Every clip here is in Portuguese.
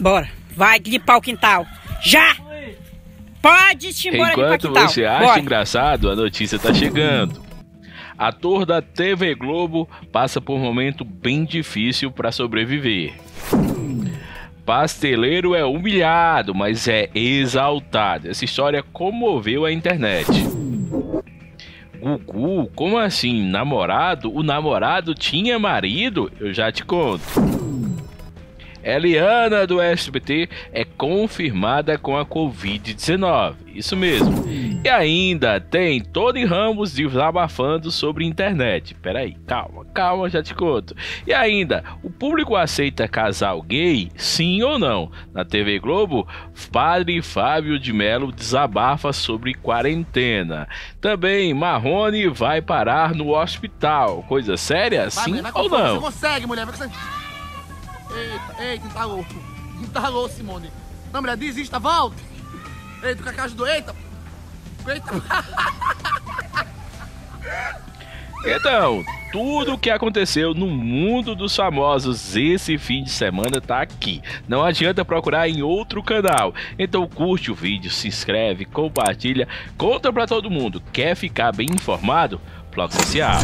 Bora. Vai limpar o quintal. Já! Pode ir embora Enquanto você acha Bora. engraçado, a notícia tá chegando. Ator da TV Globo passa por um momento bem difícil para sobreviver. Pasteleiro é humilhado, mas é exaltado. Essa história comoveu a internet. Gugu, como assim? Namorado? O namorado tinha marido? Eu já te conto. Eliana do SBT é confirmada com a Covid-19. Isso mesmo. E ainda tem Tony Ramos desabafando sobre internet. Peraí, calma, calma, já te conto. E ainda, o público aceita casal gay? Sim ou não? Na TV Globo, Padre Fábio de Mello desabafa sobre quarentena. Também, Marrone vai parar no hospital. Coisa séria? Sim ou não? Você consegue, mulher. Você... Eita, eita, entalou. Entalou, Simone. Não, mulher, desista, volta. Eita, o Cacá ajudou. Eita. Eita. Então, tudo o que aconteceu no mundo dos famosos esse fim de semana tá aqui. Não adianta procurar em outro canal. Então curte o vídeo, se inscreve, compartilha, conta para todo mundo. Quer ficar bem informado? Blog Social.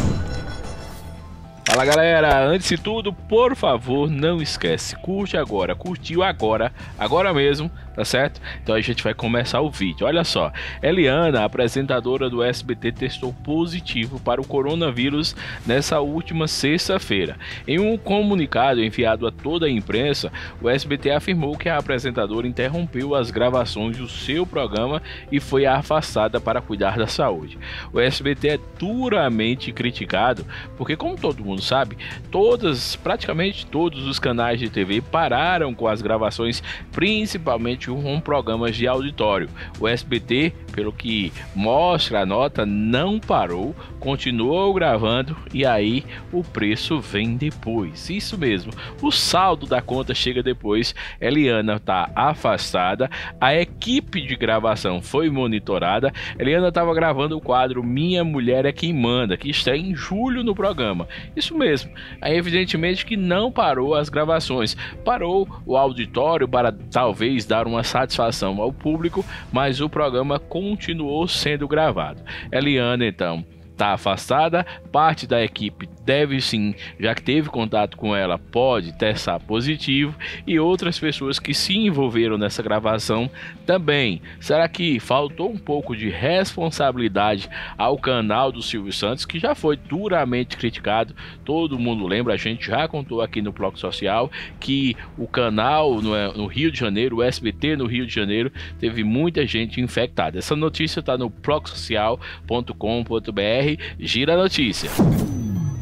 Fala galera, antes de tudo, por favor, não esquece, curte agora, curtiu agora, agora mesmo, tá certo? Então a gente vai começar o vídeo. Olha só, Eliana, apresentadora do SBT, testou positivo para o coronavírus nessa última sexta-feira. Em um comunicado enviado a toda a imprensa, o SBT afirmou que a apresentadora interrompeu as gravações do seu programa e foi afastada para cuidar da saúde. O SBT é duramente criticado porque, como todo mundo sabe, todas, praticamente todos os canais de TV pararam com as gravações, principalmente com programas de auditório. O SBT, pelo que mostra a nota, não parou, continuou gravando e aí o preço vem depois. Isso mesmo, o saldo da conta chega depois. Eliana está afastada, a equipe de gravação foi monitorada. Eliana estava gravando o quadro Minha Mulher é Quem Manda, que está em julho no programa. Isso mesmo, aí evidentemente que não parou as gravações, parou o auditório para talvez dar uma satisfação ao público, mas o programa continuou sendo gravado. Eliana, então, está afastada, parte da equipe deve sim, já que teve contato com ela, pode testar positivo e outras pessoas que se envolveram nessa gravação também. Será que faltou um pouco de responsabilidade ao canal do Silvio Santos, que já foi duramente criticado? Todo mundo lembra, a gente já contou aqui no Bloco Social que o canal no, Rio de Janeiro, o SBT no Rio de Janeiro, teve muita gente infectada. Essa notícia está no blocsocial.com.br. Gira a notícia.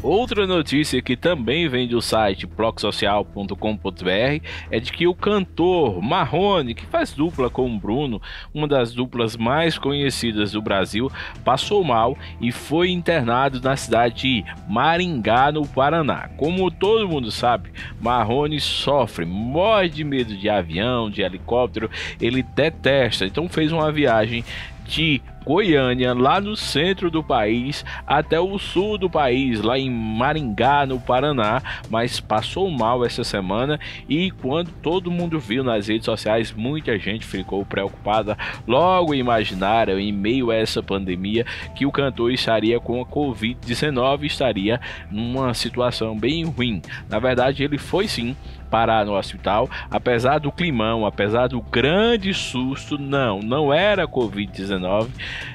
Outra notícia que também vem do site procsocial.com.br é de que o cantor Marrone, que faz dupla com o Bruno, uma das duplas mais conhecidas do Brasil, passou mal e foi internado na cidade de Maringá, no Paraná. Como todo mundo sabe, Marrone sofre, morre de medo de avião, de helicóptero, ele detesta, então fez uma viagem de Goiânia, lá no centro do país, até o sul do país, lá em Maringá, no Paraná, mas passou mal essa semana e quando todo mundo viu nas redes sociais, muita gente ficou preocupada, logo imaginaram em meio a essa pandemia que o cantor estaria com a Covid-19, estaria numa situação bem ruim. Na verdade, ele foi sim parar no hospital, apesar do climão, apesar do grande susto, não, não era Covid-19.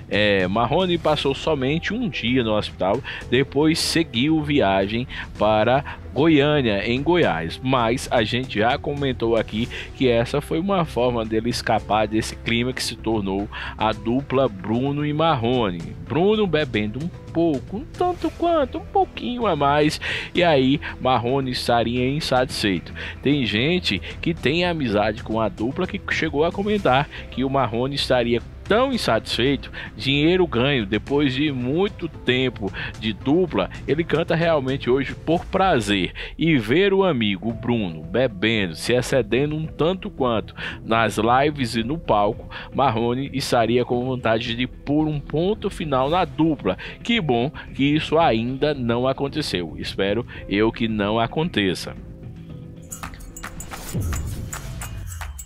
É, Marrone passou somente um dia no hospital, depois seguiu viagem para Goiânia, em Goiás. Mas a gente já comentou aqui que essa foi uma forma dele escapar desse clima que se tornou a dupla Bruno e Marrone. Bruno bebendo um pouco, um tanto quanto, um pouquinho a mais, e aí Marrone estaria insatisfeito. Tem gente que tem amizade com a dupla que chegou a comentar que o Marrone estaria tão insatisfeito, dinheiro ganho depois de muito tempo de dupla, ele canta realmente hoje por prazer e ver o amigo Bruno bebendo, se excedendo um tanto quanto nas lives e no palco, Marrone estaria com vontade de pôr um ponto final na dupla. Que bom que isso ainda não aconteceu. Espero eu que não aconteça.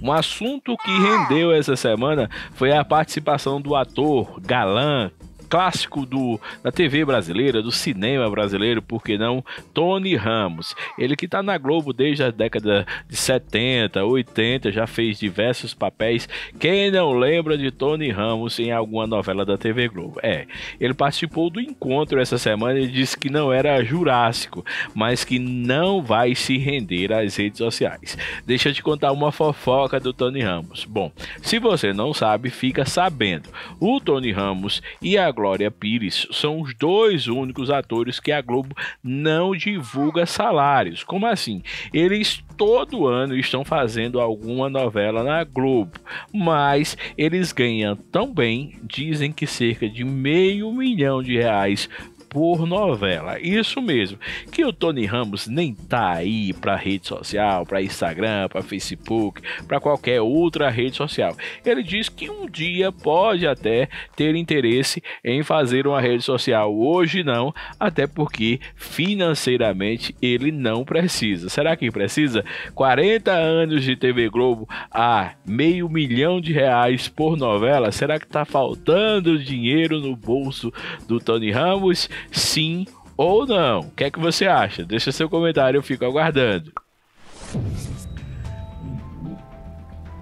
Um assunto que rendeu essa semana foi a participação do ator galã clássico do, da TV brasileira, do cinema brasileiro, por que não? Tony Ramos. Ele que está na Globo desde a década de 70, 80, já fez diversos papéis. Quem não lembra de Tony Ramos em alguma novela da TV Globo? É, ele participou do encontro essa semana e disse que não era jurássico, mas que não vai se render às redes sociais. Deixa eu te contar uma fofoca do Tony Ramos. Bom, se você não sabe, fica sabendo. O Tony Ramos e a Glória Pires são os dois únicos atores que a Globo não divulga salários. Como assim? Eles todo ano estão fazendo alguma novela na Globo, mas eles ganham tão bem, dizem que cerca de meio milhão de reais por novela. Isso mesmo, que o Tony Ramos nem tá aí para rede social, para Instagram, para Facebook, para qualquer outra rede social. Ele diz que um dia pode até ter interesse em fazer uma rede social. Hoje não, até porque financeiramente ele não precisa. Será que precisa? 40 anos de TV Globo a meio milhão de reais por novela. Será que tá faltando dinheiro no bolso do Tony Ramos? Sim ou não. O que é que você acha? Deixa seu comentário, eu fico aguardando.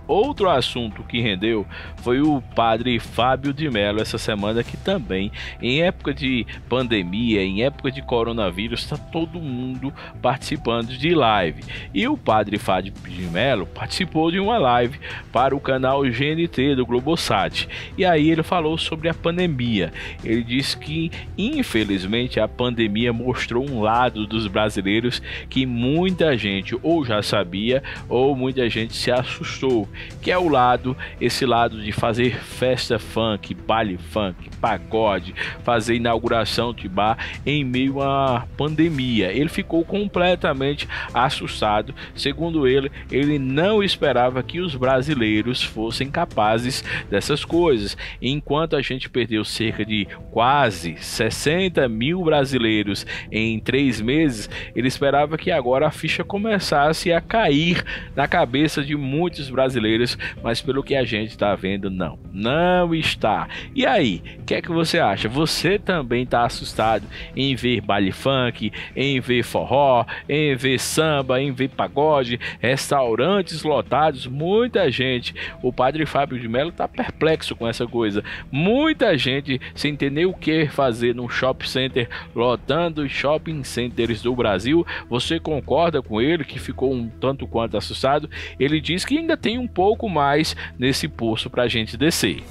Outro assunto que rendeu foi o padre Fábio de Mello essa semana, que também, em época de pandemia, em época de coronavírus, está todo mundo participando de live. E o padre Fábio de Mello participou de uma live para o canal GNT do Globosat. E aí ele falou sobre a pandemia. Ele disse que, infelizmente, a pandemia mostrou um lado dos brasileiros que muita gente ou já sabia ou muita gente se assustou que é o lado, esse lado de fazer festa funk, baile funk, pagode, fazer inauguração de bar em meio à pandemia. Ele ficou completamente assustado. Segundo ele, ele não esperava que os brasileiros fossem capazes dessas coisas. Enquanto a gente perdeu cerca de quase 60 mil brasileiros em três meses, ele esperava que agora a ficha começasse a cair na cabeça de muitos brasileiros brasileiros, mas pelo que a gente está vendo, não. Não está. E aí, o que é que você acha? Você também está assustado em ver baile funk, em ver forró, em ver samba, em ver pagode, restaurantes lotados, muita gente. O padre Fábio de Mello está perplexo com essa coisa. Muita gente sem entender o que fazer num shopping center lotando os shopping centers do Brasil. Você concorda com ele que ficou um tanto quanto assustado? Ele diz que ainda tem um pouco mais nesse poço para a gente descer.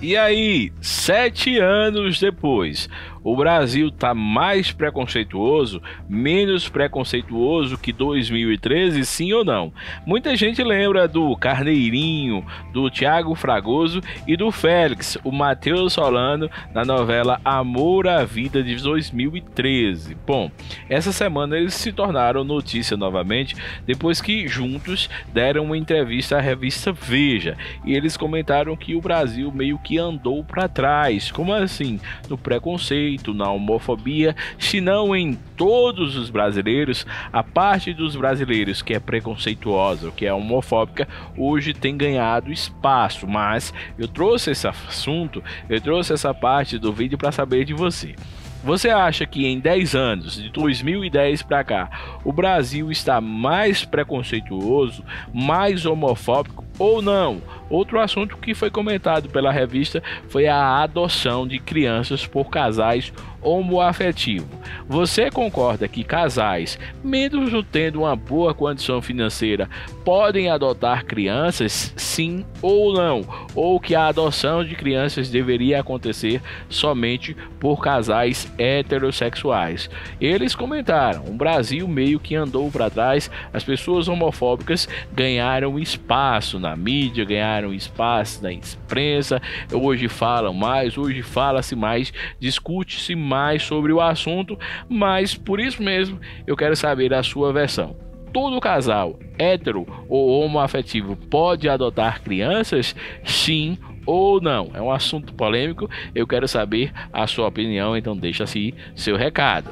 E aí, sete anos depois, o Brasil está mais preconceituoso, menos preconceituoso que 2013, sim ou não? Muita gente lembra do Carneirinho, do Tiago Fragoso e do Félix, o Matheus Solano, na novela Amor à Vida de 2013. Bom, essa semana eles se tornaram notícia novamente depois que juntos deram uma entrevista à revista Veja e eles comentaram que o Brasil meio que andou para trás. Como assim? No preconceito preconceito, na homofobia, se não em todos os brasileiros, a parte dos brasileiros que é preconceituosa, que é homofóbica, hoje tem ganhado espaço. Mas eu trouxe esse assunto, eu trouxe essa parte do vídeo para saber de você. Você acha que em 10 anos, de 2010 para cá, o Brasil está mais preconceituoso, mais homofóbico ou não? Outro assunto que foi comentado pela revista foi a adoção de crianças por casais homoafetivos. Você concorda que casais, mesmo tendo uma boa condição financeira, podem adotar crianças, sim ou não? Ou que a adoção de crianças deveria acontecer somente por casais heterossexuais? Eles comentaram: o Brasil meio que andou para trás, as pessoas homofóbicas ganharam espaço na mídia, ganharam espaço na imprensa, hoje falam mais, hoje fala-se mais, discute-se mais sobre o assunto, mas por isso mesmo eu quero saber a sua versão. Todo casal hétero ou homoafetivo pode adotar crianças? Sim ou não? É um assunto polêmico, eu quero saber a sua opinião, então deixa-se seu recado.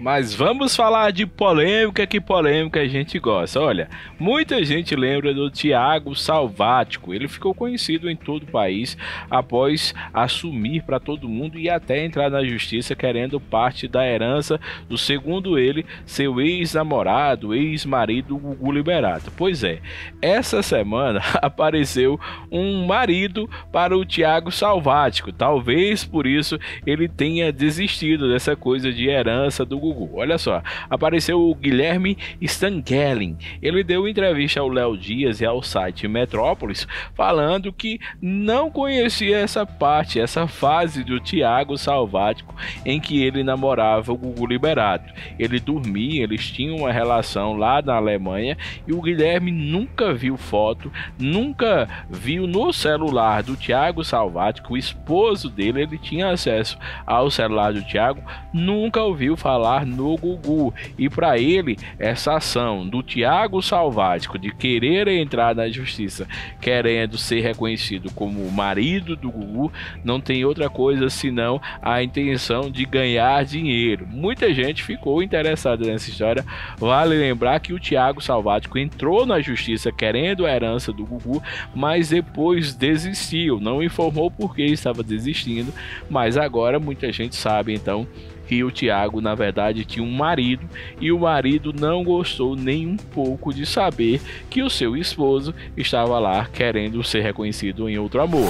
Mas vamos falar de polêmica, que polêmica a gente gosta. Olha, muita gente lembra do Tiago Salvático. Ele ficou conhecido em todo o país após assumir para todo mundo e até entrar na justiça querendo parte da herança do, segundo ele, seu ex-namorado, ex-marido Gugu Liberato. Pois é, essa semana apareceu um marido para o Tiago Salvático. Talvez por isso ele tenha desistido dessa coisa de herança do Gugu Google. Olha só, apareceu o Guilherme Stangelin. Ele deu entrevista ao Léo Dias e ao site Metrópolis falando que não conhecia essa parte, essa fase do Tiago Salvático em que ele namorava o Gugu Liberato. Ele dormia, eles tinham uma relação lá na Alemanha e o Guilherme nunca viu foto, nunca viu no celular do Tiago Salvático, o esposo dele, ele tinha acesso ao celular do Tiago, nunca ouviu falar no Gugu. E para ele, essa ação do Tiago Salvático de querer entrar na justiça, querendo ser reconhecido como marido do Gugu, não tem outra coisa senão a intenção de ganhar dinheiro. Muita gente ficou interessada nessa história. Vale lembrar que o Tiago Salvático entrou na justiça querendo a herança do Gugu, mas depois desistiu, não informou por que estava desistindo, mas agora muita gente sabe então que o Tiago, na verdade, tinha um marido e o marido não gostou nem um pouco de saber que o seu esposo estava lá querendo ser reconhecido em outro amor.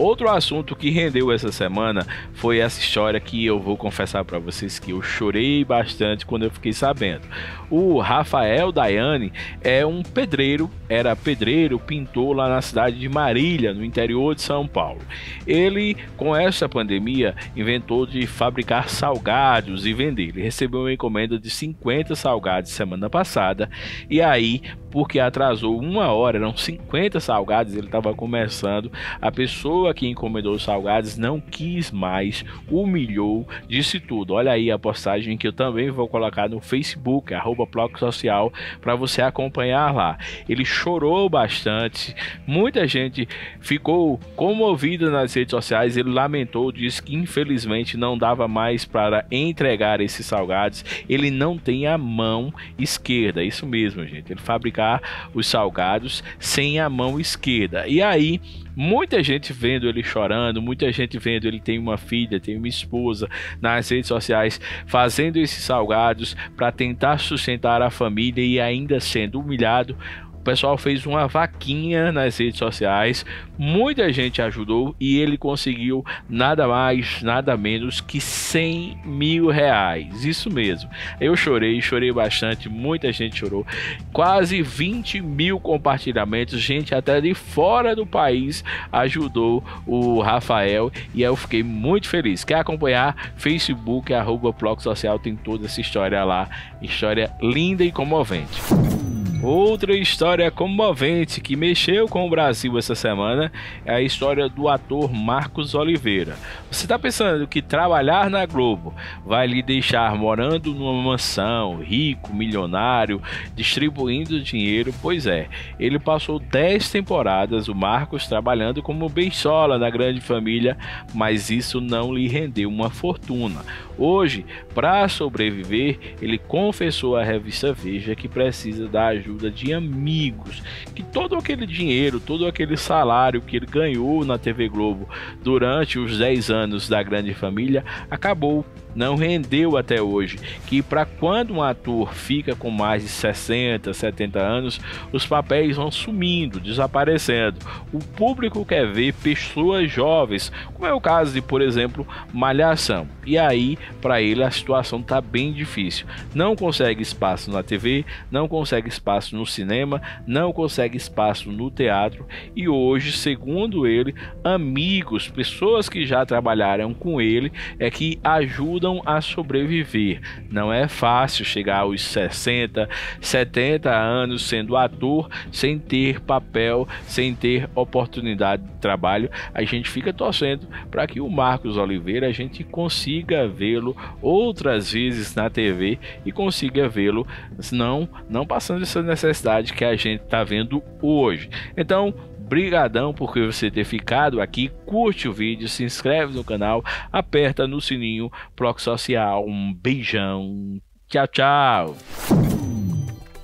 Outro assunto que rendeu essa semana foi essa história que eu vou confessar para vocês que eu chorei bastante quando eu fiquei sabendo. O Rafael Daiane é um pedreiro, era pedreiro, pintor lá na cidade de Marília, no interior de São Paulo. Ele, com essa pandemia, inventou de fabricar salgados e vender. Ele recebeu uma encomenda de 50 salgados semana passada e aí porque atrasou uma hora, eram 50 salgados, ele estava começando. A pessoa que encomendou os salgados não quis mais, humilhou, disse tudo. Olha aí a postagem que eu também vou colocar no Facebook, arroba Social, para você acompanhar lá. Ele chorou bastante, muita gente ficou comovida nas redes sociais. Ele lamentou, disse que infelizmente não dava mais para entregar esses salgados. Ele não tem a mão esquerda, isso mesmo, gente. Ele fabrica os salgados sem a mão esquerda. E aí, muita gente vendo ele chorando, muita gente vendo ele tem uma filha, tem uma esposa nas redes sociais fazendo esses salgados para tentar sustentar a família e ainda sendo humilhado o pessoal fez uma vaquinha nas redes sociais, muita gente ajudou e ele conseguiu nada mais, nada menos que 100 mil reais. Isso mesmo. Eu chorei, chorei bastante, muita gente chorou. Quase 20 mil compartilhamentos, gente até de fora do país ajudou o Rafael e eu fiquei muito feliz. Quer acompanhar? Facebook, arroba Social, tem toda essa história lá. História linda e comovente. Outra história comovente que mexeu com o Brasil essa semana é a história do ator Marcos Oliveira. Você está pensando que trabalhar na Globo vai lhe deixar morando numa mansão, rico, milionário, distribuindo dinheiro? Pois é, ele passou 10 temporadas, o Marcos, trabalhando como bensola na grande família, mas isso não lhe rendeu uma fortuna. Hoje, para sobreviver, ele confessou à revista Veja que precisa da ajuda ajuda de amigos, que todo aquele dinheiro, todo aquele salário que ele ganhou na TV Globo durante os 10 anos da grande família acabou não rendeu até hoje. Que para quando um ator fica com mais de 60, 70 anos, os papéis vão sumindo, desaparecendo. O público quer ver pessoas jovens, como é o caso de, por exemplo, Malhação. E aí, para ele, a situação está bem difícil. Não consegue espaço na TV, não consegue espaço no cinema, não consegue espaço no teatro. E hoje, segundo ele, amigos, pessoas que já trabalharam com ele, é que ajudam ajudam a sobreviver. Não é fácil chegar aos 60, 70 anos sendo ator sem ter papel, sem ter oportunidade de trabalho. A gente fica torcendo para que o Marcos Oliveira a gente consiga vê-lo outras vezes na TV e consiga vê-lo não não passando essa necessidade que a gente está vendo hoje. Então Brigadão por você ter ficado aqui. Curte o vídeo, se inscreve no canal, aperta no sininho, Proc Social. Um beijão. Tchau, tchau.